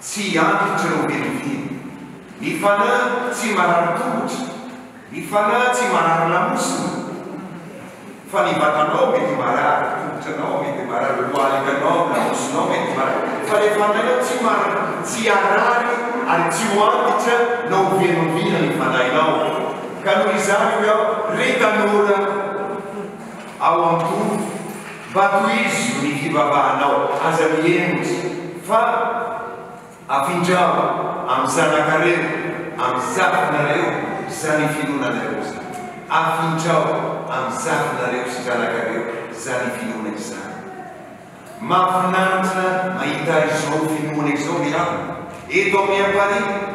Tsy hiampitry ireo velively. Ny fanahy tsy marary tongotra, ny fanahy tsy marary lamosina, fa ny vatanao mety marary, tongotranao mety marary, lohalik'anao, lamosinao mety marary, fa ilay fanahinao tsy marary, tsy harary ary tsy ho antitra na ho vinoviana ny fanahinao. Ka noho izany hoy aho, ry tanora ao Antovo, Mba tohizo ny fivavahanao, aza mihemotra, fa afindrao amin'ny zanakareo, amin'ny zafinareo izany finoana nareo izany. Afindrao amin'ny zafinareo sy zanakareo izany finoana izany. Mahafinaritra mahita izao finoana izao ry havana eto amin'ny Amparihy.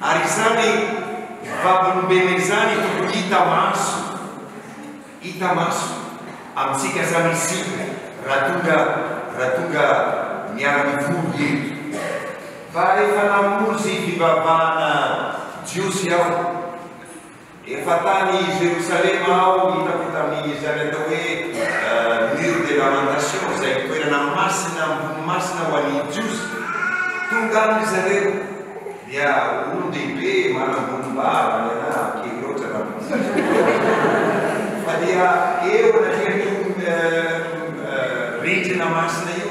Ary izany vavolombelona izany tokony hita maso, hita maso amintsika samy isika raha tonga, raha tonga miara-mivory eto. Fa efa namonjy fivavahana jiosy aho. Efa tany Jerosalema aho nihitako tamin'izany atao hoe Mur des Lamentations, izay toerana masina ambony masina ho an'ny Jiosy. Tonga any ry zareo, dia olon-dehibe manambonim-bava ny anà, kely loatra angamba ny sasany, fa dia eo anatrehan'io rindrina masina io.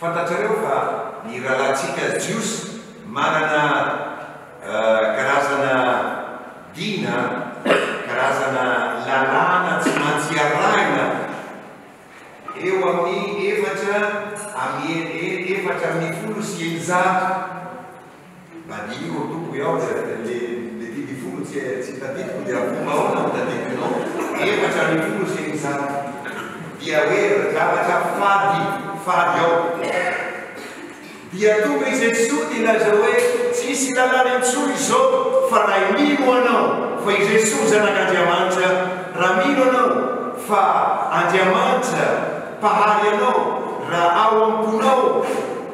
Fantatrareo fa ny rahalahintsika Jiosy manana karazana dina, karazana lalàna tsy maintsy arahina eo amin'ny efatra amin'ny efatra ambin'ny folo sy eninjato. Madiniho ô Tompo hoe ao zay le le dimy folo tsy tsy tadidiko dia akoma aona no tadidinao efatra ambin'ny folo zay mizara dia hoe zavatra fady fady ao dia tonga i Jesoa dia nilaza hoe tsisy lalana intsony izao fa raha mino anao fa i Jesoa zanak'Andriamanitra raha mino anao fa Andriamanitra mpahary anao raha ao am-ponao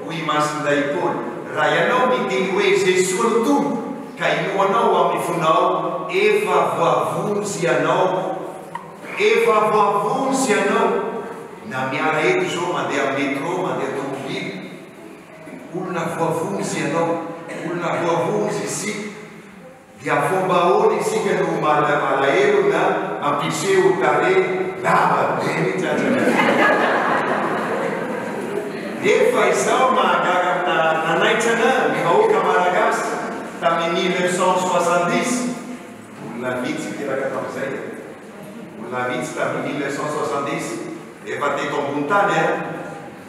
Hoy i Masindahy Paoly, Raha ianao miteny hoe, Jesoa no Tompo, ka inoanao ao amin'ny fonao, efa voavonjy ianao. Efa voavonjy ianao. Na miara eto izao, mandeha amin'ny métro, mandeha tômôbily, olona voavonjy ianao, olona voavonjy isika. Dia fomba ahoana isika no manana malahelo na mampiseho tarehy lava be mitratra nefa izao mahagaga na nanaitra na ny vahoaka malagasy tamin'ny mille neuf cent soixante-dix olona vitsy niteraka tamin'izay olona vitsy tamin'ny mille neuf cent soixante-dix efa teto ambony tany a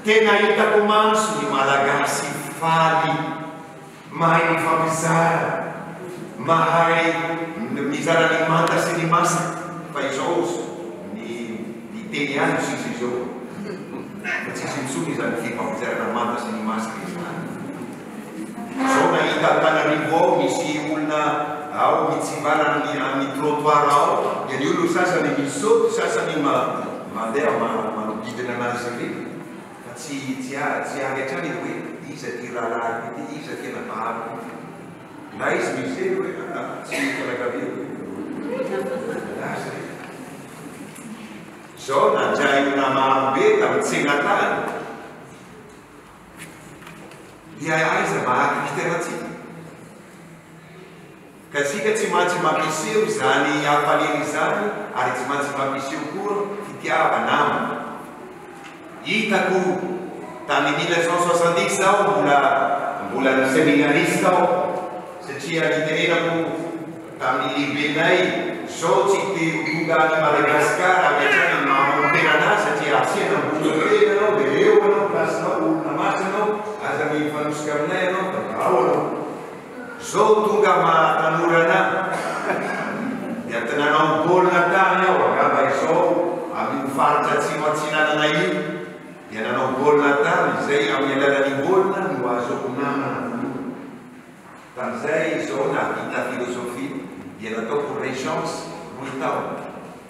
tena hitako mantsy ny malagasy faly Mahay mifampizara, mahay mizara ny manta sy ny masaka fa izao ny hiteny ihany no sisa izao fa tsisy intsony izany fifampizarana manta sy ny masaka izany. Izao nahita Antananarivo ao misy olona ao mitsivara amin'ny amin'ny trottoir ao dia ny olona sasany misaoty sasany mandeha manodidina anazy ireny. Fa tsy tsy avy hatrany io hoe iza ity rahalahiko ity, iza tena baviko ity. Na izy mijery hoe ah tsy fianakaviako io. Lasa e. Zao nandray olona maro be tamin'ny tsena tany. Dia aiza maha kristiana antsika? Ka isika tsy mantsy mampiseho izany hampalemy izany ary tsy mantsy mampiseho koa fitiavana aminy. Hitako, tamin'ny mille neuf cent soixante-dix aho mbola, mbola ny seminariste aho, satria nitenenako tamin'ny lehibenay, zao tsy te ho tonga any Madagascar avy hatrany ny maha-manomperana ahy satria atsy an'Ambohipo be ianao dia eo ianao place-nao, olona maty ianao, aza mifanosika aminay ianao fa dia ao ianao. Zao tonga maha tanora anah dia te nanao baolina tany aho angamba izao amin'iny faritra atsimo atsinanana iny dia nanao baolina tany izay amin'ny alalan'ny baolina no ahazoako namana voalohany tamin'izay izao nahavita filozofia dia nataoko regence roa taona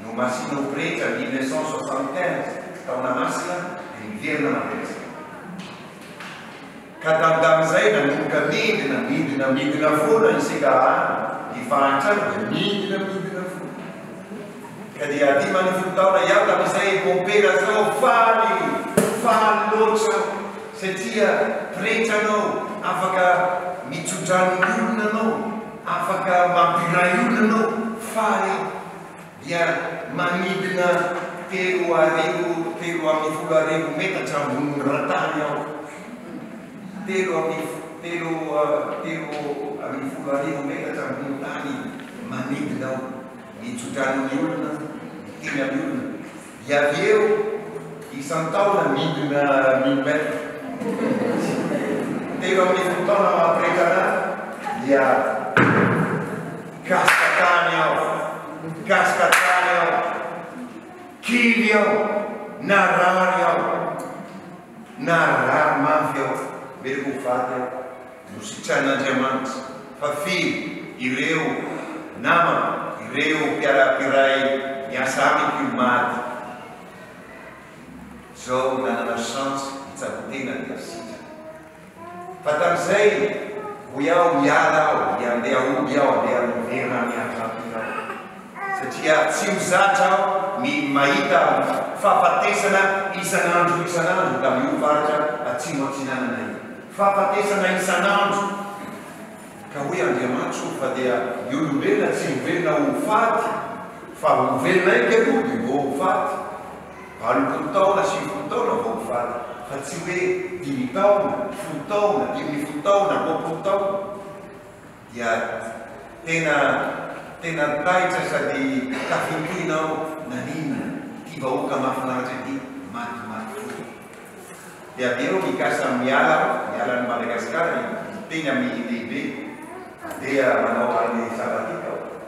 Nohamasinina ho pretra ny mille cent soixante quinze, taona masina, dia niverina Madagasikara. Ka tamin'izay nanomboka midina, midina, midina foana isika any, ny fahantrana dia midina, midina foana. Ka dia aty Manifoto taona hiaho tamin'izay Mompera zao faly, faly loatra satria pretra anao, afaka mitso-drano ny olona anao, afaka mampiray olona anao, faly. dia manidina telo arivo, telo ambin'ny folo arivo metatra ambonin'ny ratany ao. Telo ambin'ny telo telo ambin'ny folo arivo metatra ambonin'ny tany manidina ao, mitso-drano ny olona, miteny amin'ny olona. Iaveo isan-taona midina mille mètres. Telo amby efapolo taona mahapretra an'ahy dia gasika tany aho, gasika tany aho, kily aho, narary aho, narary mafy aho, meriko ho faty aho, Nositranin'Andriamanitra fa firy ireo namako, ireo mpiara-mpiray miasa amiko io maty izao nanana chance nitsabo tena dia ry sitraka fa tamin'izay hoy aho hiala aho dia handeha hody aho handeha miverina any Argentine aho satria tsy ho zatra aho ny mahita fahafatesana isan'andro isan'andro tamin'io faritra atsimo atsinanana io. Fahafatesana isan'andro. Ka hoy Andriamanitro, fa dia ny olombelona tsy ho velona ho faty, fa ho velona ihany ve aloha dia vao ho faty? Valopolo taona, sivifolo taona vao ho faty, fa tsy hoe dimy taona, folo taona, dimy ambin'ny folo taona, roapolo taona. dia tena tena taitra sady tafintohina aho naninona ity vahoaka mahafinaritra ity maty maty foana dia avy eo mikasa miala aho miala an'i Madagasikara hiteny amin'ny lehibe dia manao an'ilay zava-tiko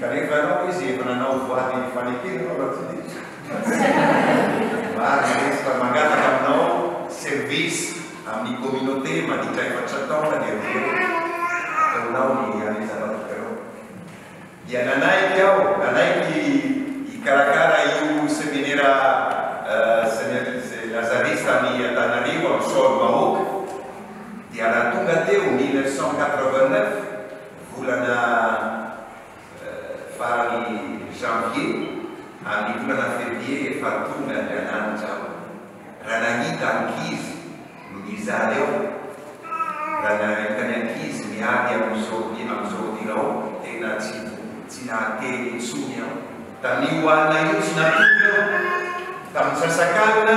Ka rehefa ianao izy efa nanao voady fanekena ianao raha tsy diso. Marina izy fa mangataka aminao service amin'ny communauté mandritra efatra taona dia avelao ataonao ny an'izanao hitanao. Dia nanaiky aho, nanaiky hikarakara io seminera Lazariste any Antananarivo amin'ny sol mahoaka. Dia raha tonga teo mille neuf cent quatre-vingt-neuf, volana farany janvier ary ny volana fevrier efa tonga ny anarany izao raha nahita ankizy mizaly ao raha nahita ny ankizy miady amin'izao amin'izao birao tena tsy tsy nahateny intsony aho tamin'io alina io tsy natory aho tamin'ny sasakalina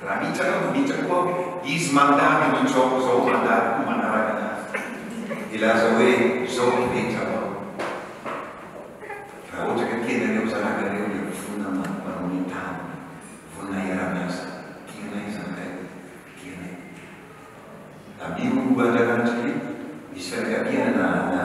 Raha miditra ka miditra koa izy mandalo io job zao mandalo koa manaraka azy de laza hoe zao ny rehetra ao raha ohatra ka tianareo zanakareo le vonona manao ny tany vonona hiara-miasa tianay zanakay tianay amio Andriamanitra io misy fianakaviana na na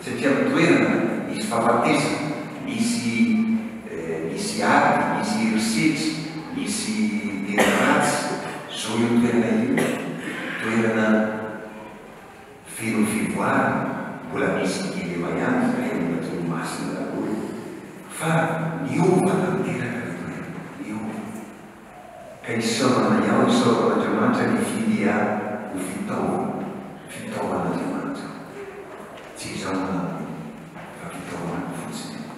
Tsy aty amin'ny toerana misy fahafatesana, misy misy ady, misy herisetra, misy teny ratsy. Zo io toerana io, toerana feno fivoahana, mbola misy dilema ihany fa eo amin'ny Toamasina daholo fa niova tanteraka ny toerana, niova. Ka isaorana ihany isaoran'Andriamanitra ny filia ho fitaovana, fitaovan'Andriamanitra io. Tsy izaho no nanome fa fitaovana fotsiny io.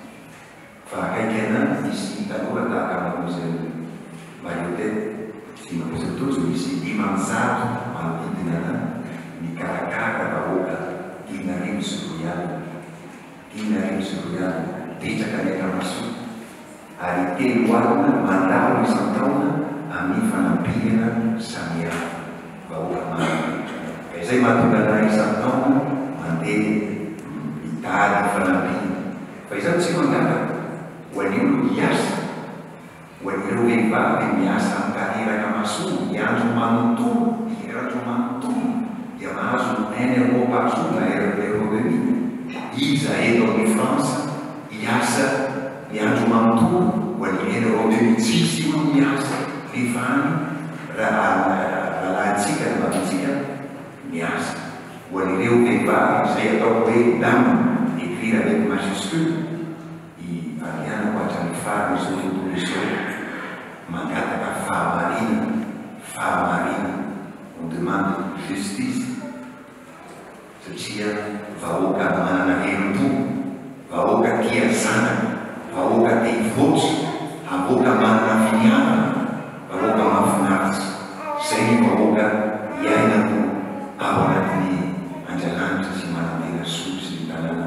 Fa akaiky anay hisy ny tanora tahaka anareo izay no mba eo teto sy mampiasa tojo misy dimanjato manodidina anay mikarakara vahoaka dimy arivo sy roa alina. Dimy arivo sy roa alina mipetraka any Antananarivo ary telo alina mandalo isan-taona amin'ny fanampiana samihafa vahoaka mahantra ka izay mahatonga anay isan-taona mandeha mitady fanampiana fa izaho tsy mangataka ho an'ny oloko hiasa Ho an'ireo vehivavy miasa an-tanteraka mahasoa, ny andro manontolo, ny heratro manontolo, dia mahazo un euro par jour na heure de revenu. Iza eto amin'ny France hiasa ny andro manontolo ho an'ny heure de revenu? Tsisy hono miasa rehefa any rahalahintsika na mamintsika miasa. Ho an'ireo vehivavy izay atao hoe dame, écrire avec majuscule, i Mariana ho hatramin'ny farany izy ireo no misy hoe, mangataka fahamarinana, fahamarinana, on demande justice, satria vahoaka manana herim-po, vahoaka tia zanany, vahoaka te hivoatra, havoaka manana finiavana, vahoaka mahafinaritra, izay ny vahoaka iainako ao anatin'ny Andriamanitra sy manantena soa sy ny tanàna.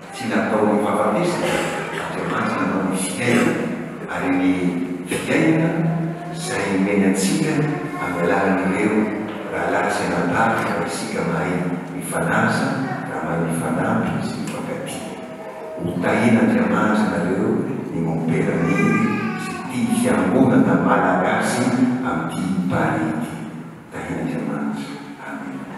Tsy natao hifampampiresaka Andriamanitra noho ny fiainana, ary ny fiainana izay nomeny antsika amin'ny alalan'ireo rahalahy izay nandarotra fa isika mahay mifanaja raha mahay mifanampy sy mifankatia. Hotahin'Andriamanitra anareo ny Mompera Neny sy ity fiangonana Malagasy amin'ity Paris ity. Tahin'Andriamanitra. Amena.